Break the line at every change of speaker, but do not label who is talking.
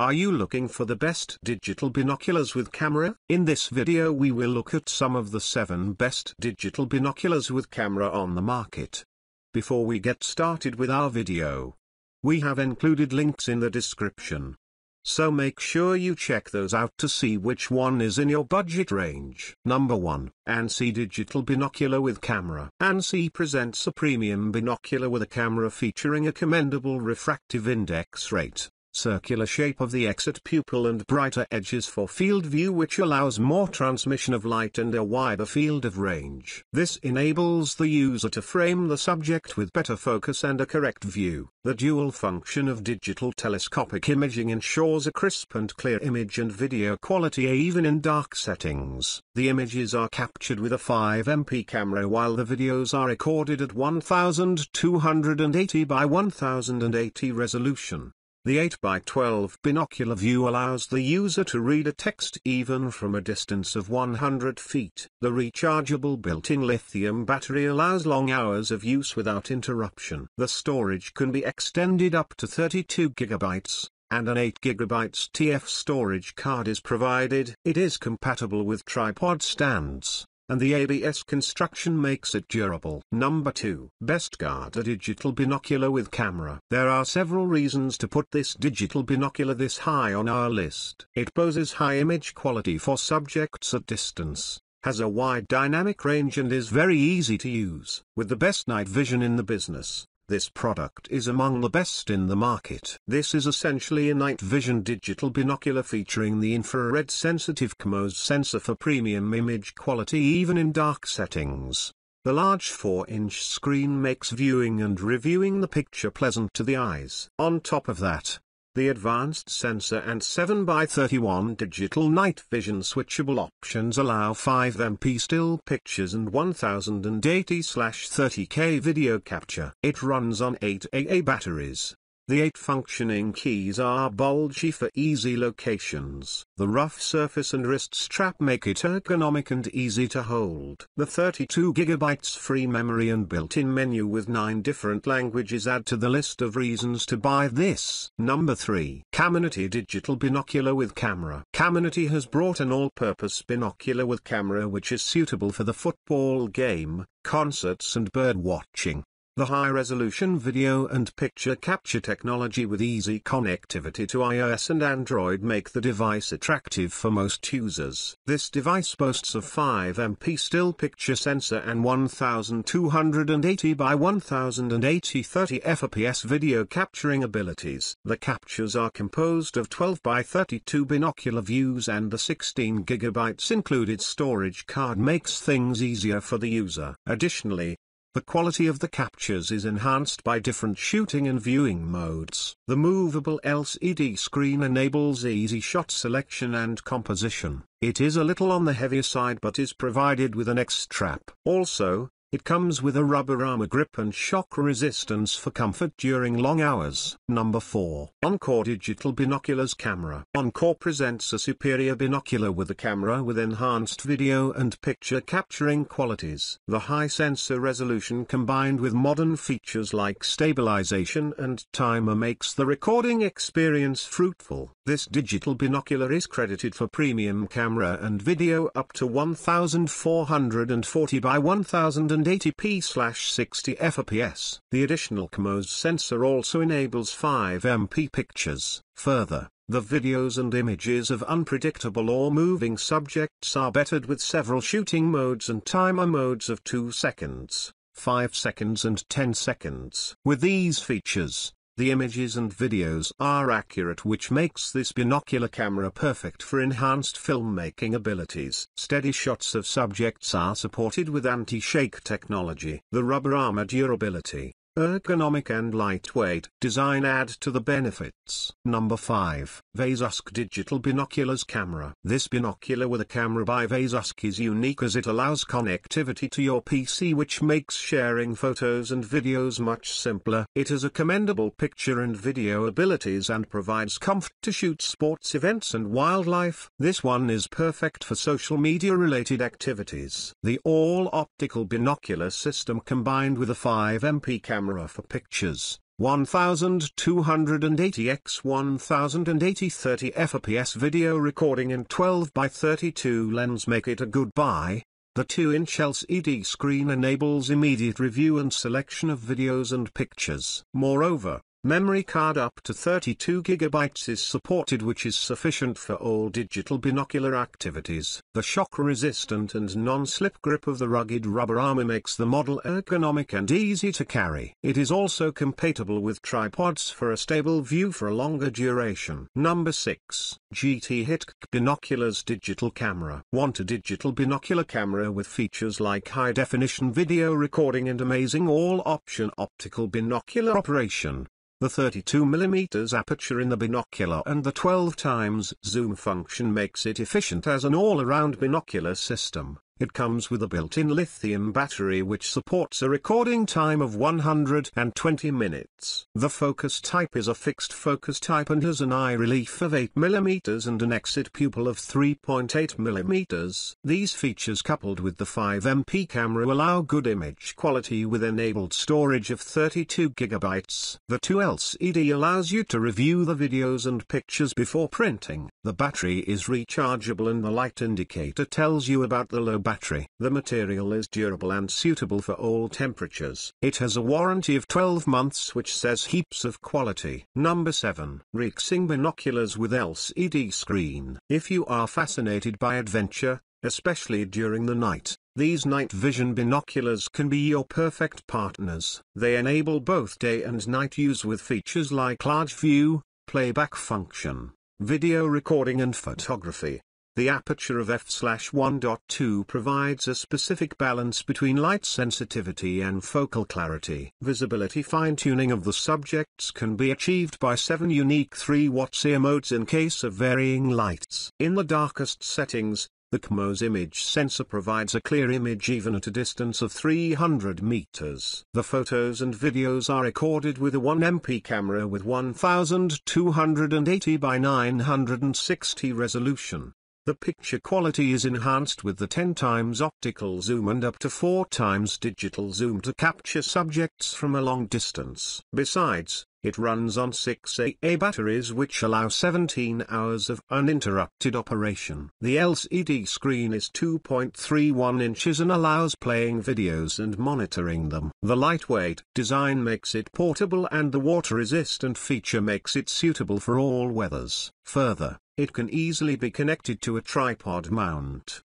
Are you looking for the best digital binoculars with camera? In this video we will look at some of the 7 best digital binoculars with camera on the market. Before we get started with our video, we have included links in the description. So make sure you check those out to see which one is in your budget range. Number 1. ANSI Digital Binocular with Camera. ANSI presents a premium binocular with a camera featuring a commendable refractive index rate circular shape of the exit pupil and brighter edges for field view which allows more transmission of light and a wider field of range. This enables the user to frame the subject with better focus and a correct view. The dual function of digital telescopic imaging ensures a crisp and clear image and video quality even in dark settings. The images are captured with a 5MP camera while the videos are recorded at 1280 by 1080 resolution. The 8x12 binocular view allows the user to read a text even from a distance of 100 feet. The rechargeable built-in lithium battery allows long hours of use without interruption. The storage can be extended up to 32 gigabytes, and an 8 GB TF storage card is provided. It is compatible with tripod stands and the ABS construction makes it durable. Number 2. Bestguarder digital binocular with camera. There are several reasons to put this digital binocular this high on our list. It poses high image quality for subjects at distance, has a wide dynamic range and is very easy to use. With the best night vision in the business, this product is among the best in the market. This is essentially a night vision digital binocular featuring the infrared sensitive CMOS sensor for premium image quality even in dark settings. The large 4-inch screen makes viewing and reviewing the picture pleasant to the eyes. On top of that, the advanced sensor and 7x31 digital night vision switchable options allow 5MP still pictures and 1080/30K video capture. It runs on 8 AA batteries. The eight functioning keys are bulgy for easy locations. The rough surface and wrist strap make it ergonomic and easy to hold. The 32GB free memory and built-in menu with 9 different languages add to the list of reasons to buy this. Number 3. Caminiti Digital Binocular with Camera. Caminiti has brought an all-purpose binocular with camera which is suitable for the football game, concerts and bird watching. The high-resolution video and picture capture technology with easy connectivity to iOS and Android make the device attractive for most users. This device boasts a 5MP still picture sensor and 1280 by 1080 30 fps video capturing abilities. The captures are composed of 12 by 32 binocular views and the 16 GB included storage card makes things easier for the user. Additionally, the quality of the captures is enhanced by different shooting and viewing modes. The movable LCD screen enables easy shot selection and composition. It is a little on the heavier side but is provided with an X-strap. Also, it comes with a rubber armor grip and shock resistance for comfort during long hours. Number 4. Encore Digital Binoculars Camera. Encore presents a superior binocular with a camera with enhanced video and picture capturing qualities. The high sensor resolution combined with modern features like stabilization and timer makes the recording experience fruitful. This digital binocular is credited for premium camera and video up to 1440 by 1000 1080p/60 fps. The additional CMOS sensor also enables 5MP pictures. Further, the videos and images of unpredictable or moving subjects are bettered with several shooting modes and timer modes of 2 seconds, 5 seconds and 10 seconds. With these features, the images and videos are accurate which makes this binocular camera perfect for enhanced filmmaking abilities. Steady shots of subjects are supported with anti-shake technology. The rubber armor durability, Ergonomic and lightweight design add to the benefits. Number 5. Vasusk Digital Binoculars Camera. This binocular with a camera by Vasusk is unique as it allows connectivity to your PC which makes sharing photos and videos much simpler. It has a commendable picture and video abilities and provides comfort to shoot sports events and wildlife. This one is perfect for social media related activities. The all-optical binocular system combined with a 5MP camera camera for pictures, 1280x 1080 30 fps video recording in 12 by 32 lens make it a good buy. The 2-inch LCD screen enables immediate review and selection of videos and pictures. Moreover, Memory card up to 32GB is supported which is sufficient for all digital binocular activities. The shock-resistant and non-slip grip of the rugged rubber armor makes the model ergonomic and easy to carry. It is also compatible with tripods for a stable view for a longer duration. Number 6. GT Hittech Binoculars Digital Camera Want a digital binocular camera with features like high-definition video recording and amazing all-option optical binocular operation. The 32mm aperture in the binocular and the 12 times zoom function makes it efficient as an all-around binocular system. It comes with a built-in lithium battery which supports a recording time of 120 minutes. The focus type is a fixed focus type and has an eye relief of 8mm and an exit pupil of 3.8mm. These features coupled with the 5MP camera allow good image quality with enabled storage of 32GB. The 2 LCD allows you to review the videos and pictures before printing. The battery is rechargeable and the light indicator tells you about the low battery. The material is durable and suitable for all temperatures. It has a warranty of 12 months which says heaps of quality. Number 7. Rixing Binoculars with LCD Screen. If you are fascinated by adventure, especially during the night, these night vision binoculars can be your perfect partners. They enable both day and night use with features like large view, playback function, video recording and photography. The aperture of f/1.2 provides a specific balance between light sensitivity and focal clarity. Visibility fine-tuning of the subjects can be achieved by seven unique 3 watt ear modes in case of varying lights. In the darkest settings, the CMOS image sensor provides a clear image even at a distance of 300 meters. The photos and videos are recorded with a 1MP camera with 1280 by 960 resolution. The picture quality is enhanced with the 10 times optical zoom and up to 4 times digital zoom to capture subjects from a long distance. Besides, it runs on 6 AA batteries which allow 17 hours of uninterrupted operation. The LCD screen is 2.31 inches and allows playing videos and monitoring them. The lightweight design makes it portable and the water-resistant feature makes it suitable for all weathers. Further, it can easily be connected to a tripod mount.